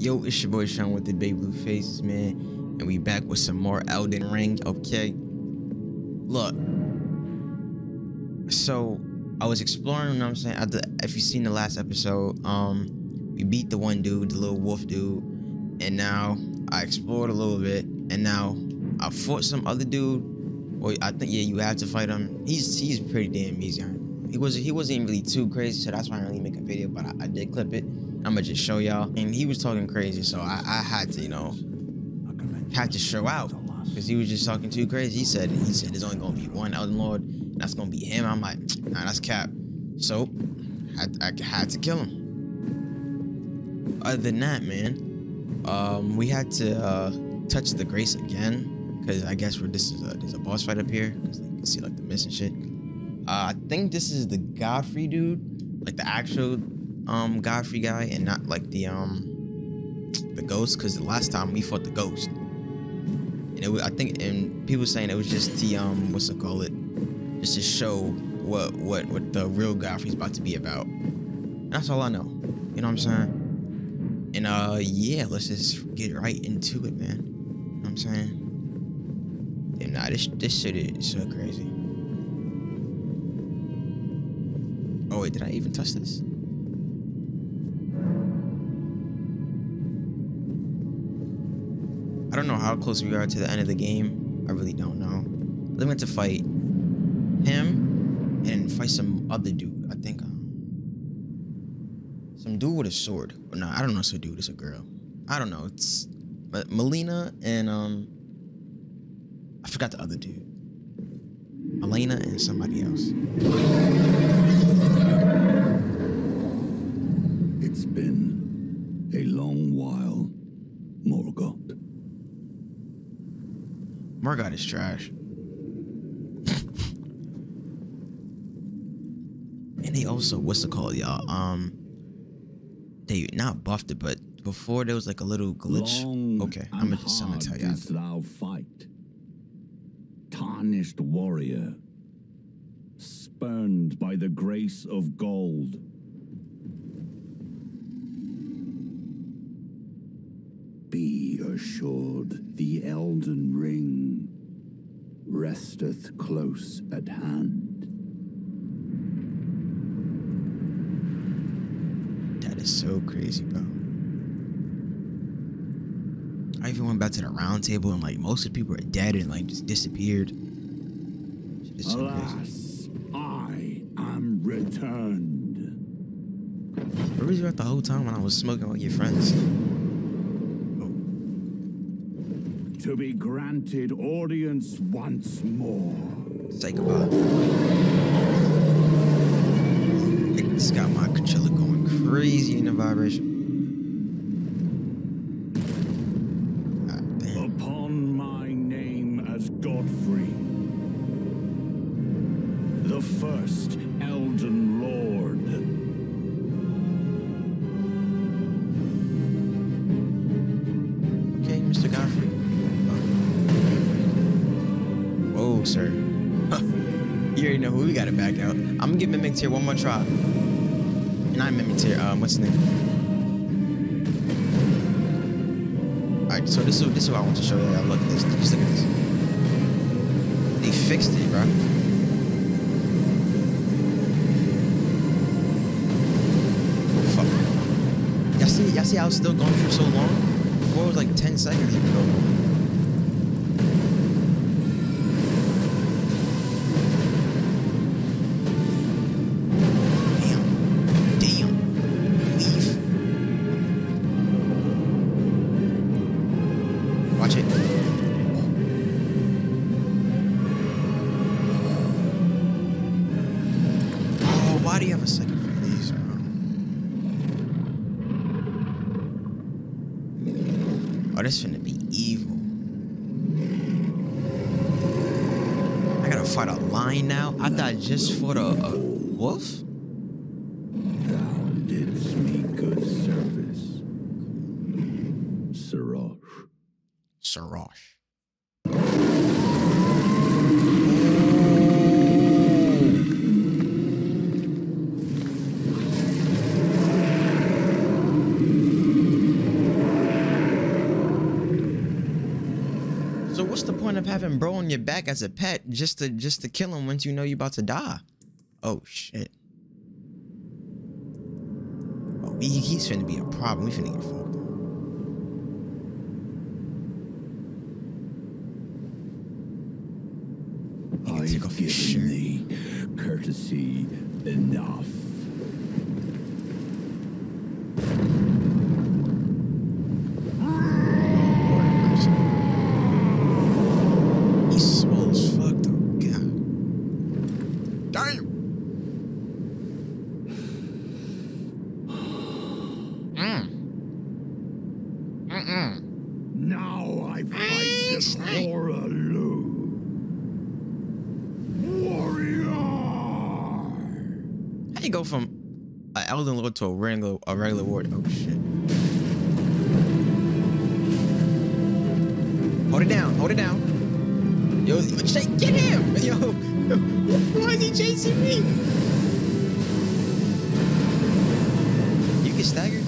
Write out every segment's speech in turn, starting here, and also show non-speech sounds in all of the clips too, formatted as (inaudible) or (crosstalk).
Yo, it's your boy Sean with the big blue faces, man. And we back with some more Elden Ring, okay? Look. So, I was exploring, you know what I'm saying? The, if you've seen the last episode, um, we beat the one dude, the little wolf dude. And now, I explored a little bit. And now, I fought some other dude. Or I think, yeah, you have to fight him. He's he's pretty damn easy. He was he wasn't really too crazy, so that's why I didn't really make a video, but I, I did clip it. I'm gonna just show y'all. And he was talking crazy, so I, I had to, you know, had to show out because he was just talking too crazy. He said he said there's only gonna be one Elden Lord, and that's gonna be him. I'm like, nah, that's cap. So had I had to kill him. Other than that, man, um, we had to uh, touch the grace again because I guess where this is a, there's a boss fight up here because you can see like the missing shit. Uh, I think this is the Godfrey dude, like the actual um Godfrey guy and not like the um the ghost because the last time we fought the ghost. And it was, I think and people saying it was just the um what's it call it? Just to show what what what the real Godfrey's about to be about. And that's all I know. You know what I'm saying? And uh yeah let's just get right into it man. You know what I'm saying? And nah this this shit is so crazy. Oh wait did I even touch this don't know how close we are to the end of the game. I really don't know. They went to fight him and fight some other dude. I think um, some dude with a sword. no, I don't know. It's a dude. It's a girl. I don't know. It's Melina and um, I forgot the other dude. Elena and somebody else. It's been a long while, Morgott. Morgott is trash. and they also, what's it called, y'all? Um, they not buffed it, but before there was like a little glitch. Long okay, I'm gonna just I'm gonna tell didst thou fight, tarnished warrior, spurned by the grace of gold. Be assured the Elden Ring resteth close at hand. That is so crazy, bro. I even went back to the round table and like most of the people are dead and like just disappeared. Is so crazy. Alas, I am returned. Where was you at the whole time when I was smoking with your friends? To be granted audience once more. Say goodbye. It's got my controller going crazy in the vibration. Ah, God. Upon my name as Godfrey, the first Elden Lord. Sir. you already know who we gotta back out. I'm gonna give Mimic Tear one more try. Not Mimic Tear, um, what's his name? Alright, so this is this is what I want to show you. Look at this. Just look at this. They fixed it, bro. Fuck. Y'all see, y'all see how it's still going for so long? Before it was like 10 seconds ago. Now? I thought just for the uh, wolf? Thou didst me good service. Serosh. Sarash. Of having bro on your back as a pet just to just to kill him once you know you're about to die? Oh shit. Oh, he, he's finna be a problem. We finna get fucked. up. Take I've off your given thee courtesy enough. Lord have mercy. He's swole as fuck though. God. Damn. Mm. Mm-mm. Now I fight Zahora Lu. Warrior! How you go from to a regular a regular ward? Oh shit. Hold it down, hold it down. Yo, get him! (laughs) Yo, why is he chasing me? You can staggered?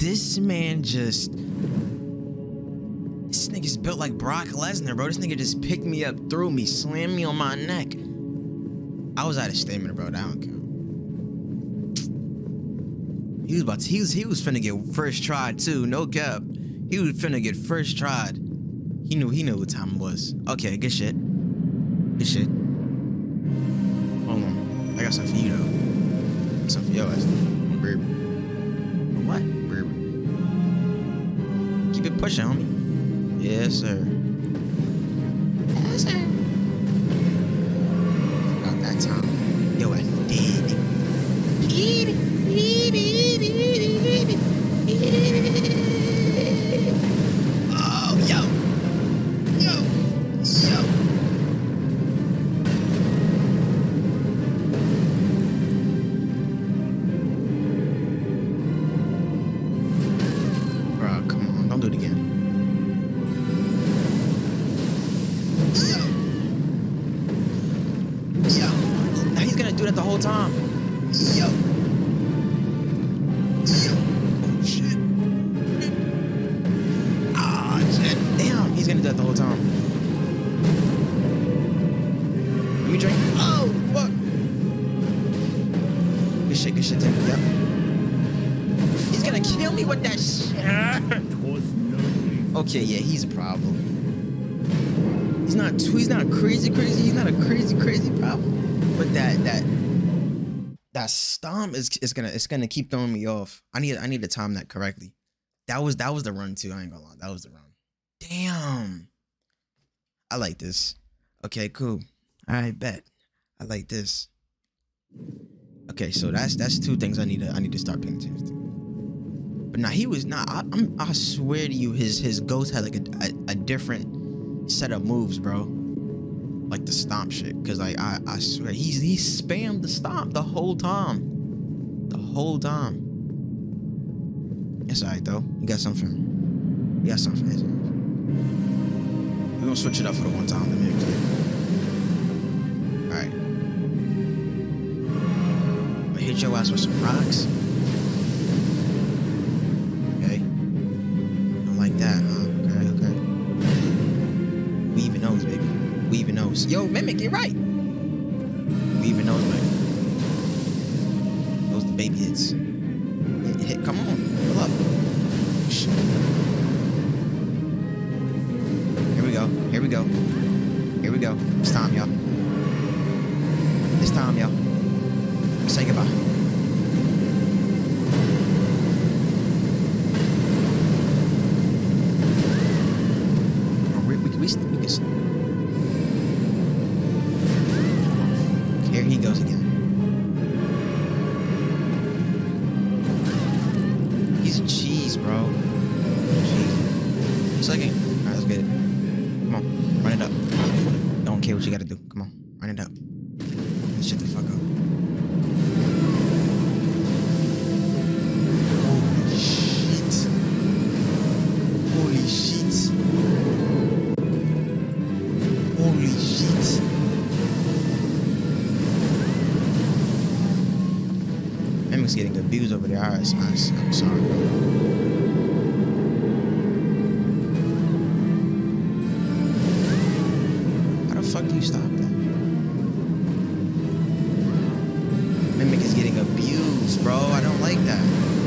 This man just. This nigga's built like Brock Lesnar, bro. This nigga just picked me up, threw me, slammed me on my neck. I was out of stamina, bro. I don't care. He was about to, he was he was finna get first tried too, no cap. He was finna get first tried. He knew he knew what time it was. Okay, good shit. Good shit. Hold on. I got something for you though. Something for your ass. It pushing, homie. Yes, sir. Now he's gonna do that the whole time. Yo. Oh, shit. Ah, shit. Damn, he's gonna do that the whole time. Let me drink. Oh, fuck. Good shit, good shit, Tim. Yep. He's gonna kill me with that shit. Okay, yeah, he's a problem. He's not he's not crazy crazy. He's not a crazy crazy problem. But that that that stomp is is gonna it's gonna keep throwing me off. I need I need to time that correctly. That was that was the run too. I ain't gonna lie. That was the run. Damn. I like this. Okay, cool. All right, bet. I like this. Okay, so that's that's two things I need to I need to start paying attention to. But now he was not. I, I'm, I swear to you, his his ghost had like a, a, a different set of moves, bro. Like the stomp shit, cause like I I swear he's he spammed the stomp the whole time, the whole time. It's alright though. You got something. You got something. We're gonna switch it up for the one time. Let me Alright. I'm hit your ass with some rocks. Weaving nose. Yo, Mimic, you're right. Weaving nose, baby. Those the baby hits. Hit, hit, come on. Pull up. Here we go. Here we go. Here we go. It's time, y'all. It's time, y'all. Say goodbye. least you can. s- he goes again. He's a cheese, bro. Cheese. Second. Alright, let's get it. Come on, run it up. Don't care what you gotta do. Come on, run it up. Shut the fuck up. Bro. I don't like that.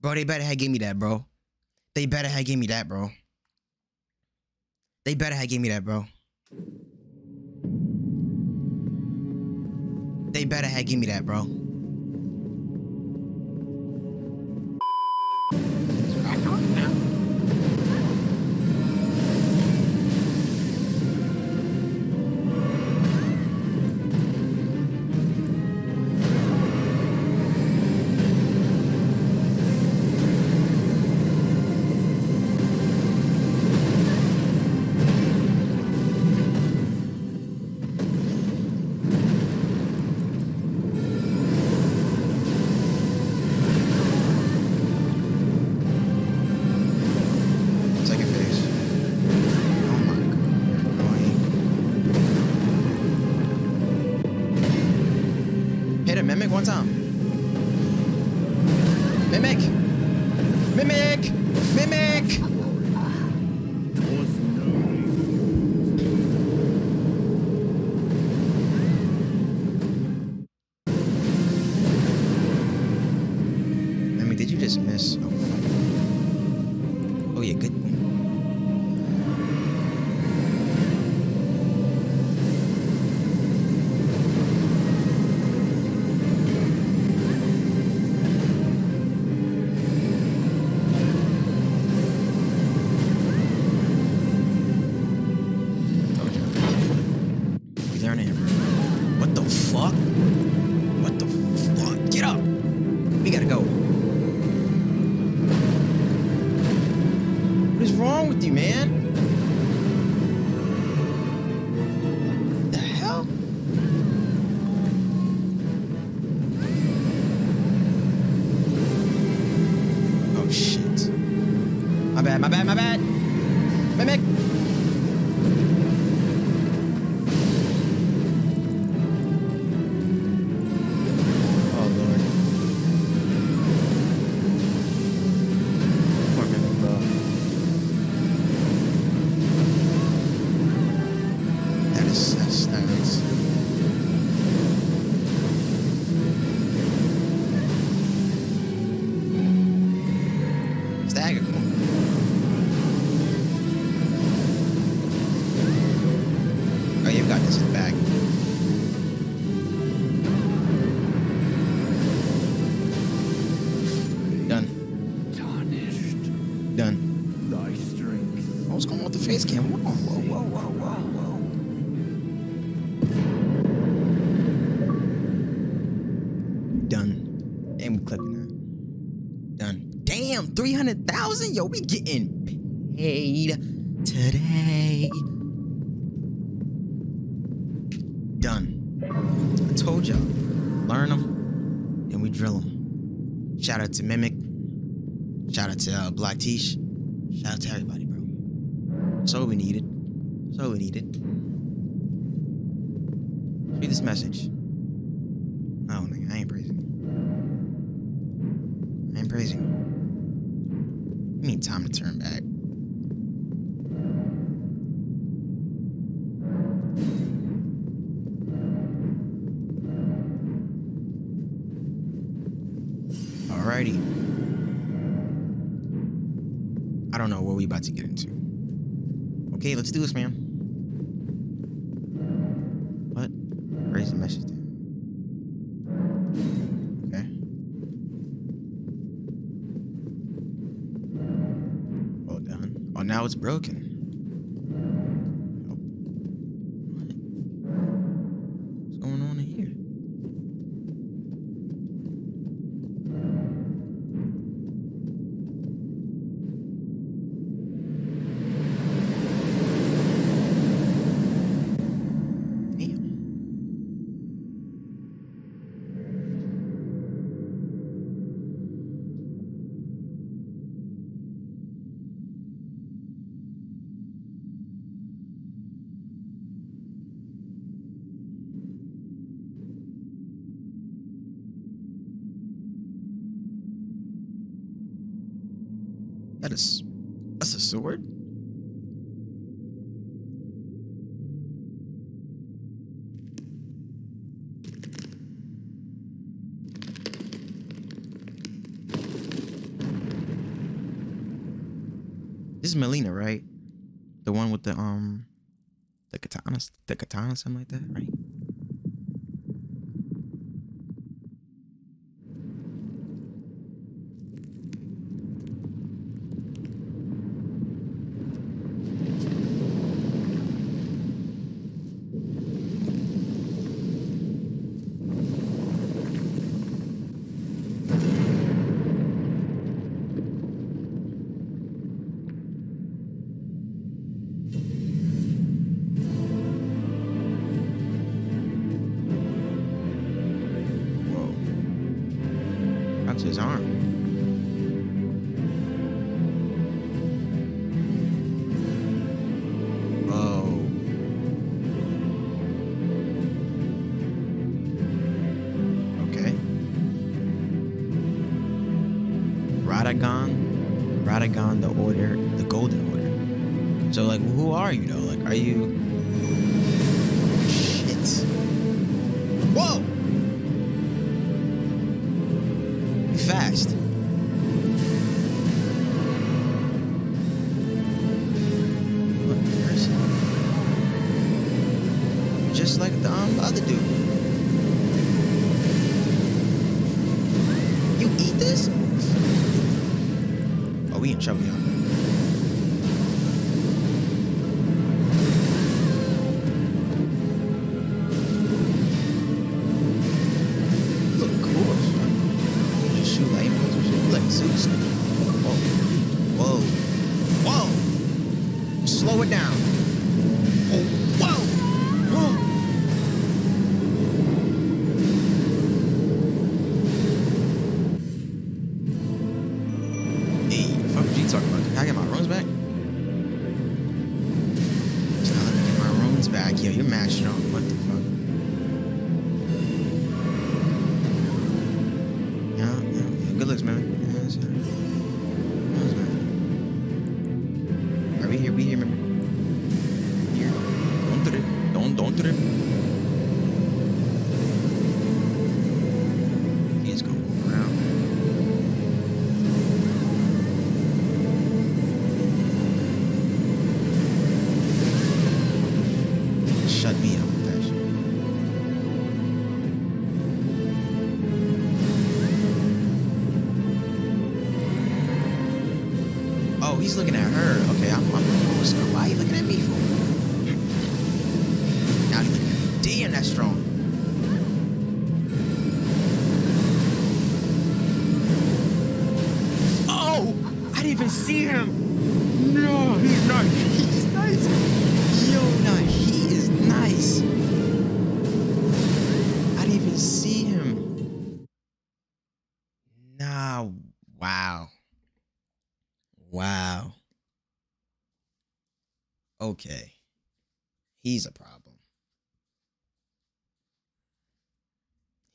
Bro, they better have gave me that, bro. They better have gave me that, bro. They better have gave me that, bro. They better have give me that, bro. Oh yeah, good. Bad, my bad, my bad. Mimic. Face cam? Whoa, whoa, whoa, whoa, whoa, whoa. Done. And we clipping that. Done. Damn, 300,000? Yo, we getting paid today. Done. I told y'all. Learn them, and we drill them. Shout out to Mimic. Shout out to uh, Black Tish. Shout out to everybody. That's all we needed. That's all we needed. Read this message. No, nigga, I ain't praising. I ain't praising. I need time to turn back. Let's do this, man. What? Raise the message. Okay. Hold on. Oh, now it's broken. That is... That's a sword? This is Melina, right? The one with the, um... The katana, the katana, something like that, right? So like, who are you though? Like, are you Whoa. Whoa. Whoa. Slow it down. okay, he's a problem.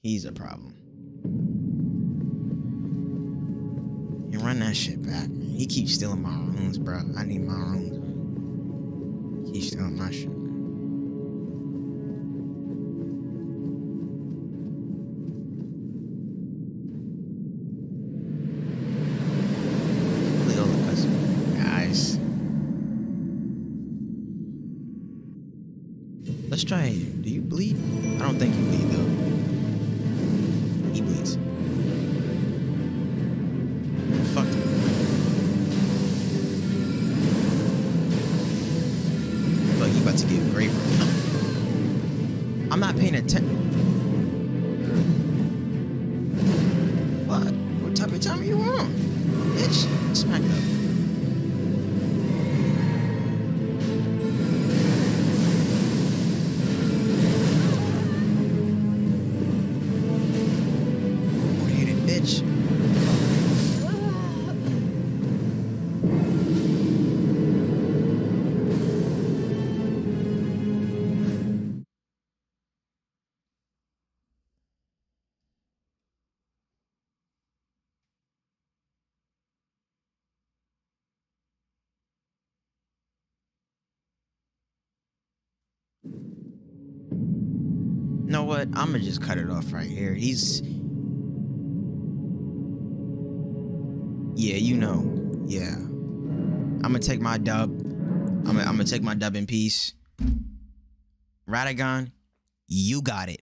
He's a problem. You run that shit back, man. He keeps stealing my rooms, bro. I need my rooms. He stealing my shit. Let's try. Do you bleed? I don't think you bleed though. He bleeds. Know what? I'm gonna just cut it off right here. He's. Yeah, you know. Yeah. I'm gonna take my dub. I'm gonna, take my dub in peace. Radagon, you got it.